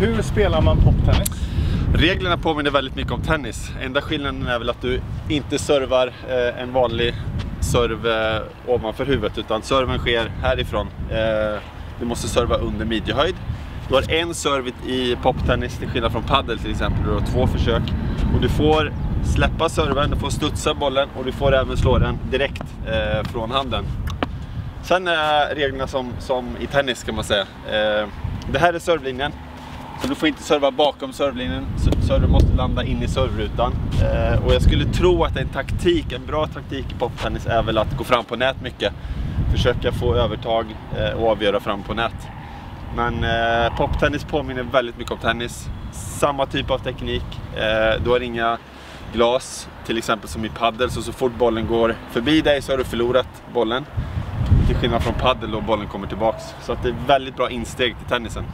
Hur spelar man poptennis? Reglerna påminner väldigt mycket om tennis. Enda skillnaden är väl att du inte servar eh, en vanlig serv eh, ovanför huvudet utan serven sker härifrån. Eh, du måste serva under midjehöjd. Du har en serve i poptennis till skillnad från padel till exempel. Du har två försök. Och du får släppa serven, du får studsa bollen och du får även slå den direkt eh, från handen. Sen är reglerna som, som i tennis kan man säga. Eh, det här är servlinjen. Så du får inte serva bakom servlinjen, serven måste landa in i servrutan. Eh, och jag skulle tro att en taktik, en bra taktik i poptennis är väl att gå fram på nät mycket. Försöka få övertag eh, och avgöra fram på nät. Men eh, poptennis påminner väldigt mycket om tennis. Samma typ av teknik. Eh, du har inga glas, till exempel som i paddel, så så fort bollen går förbi dig så har du förlorat bollen. Till skillnad från paddel då bollen kommer tillbaks. Så att det är väldigt bra insteg till tennisen.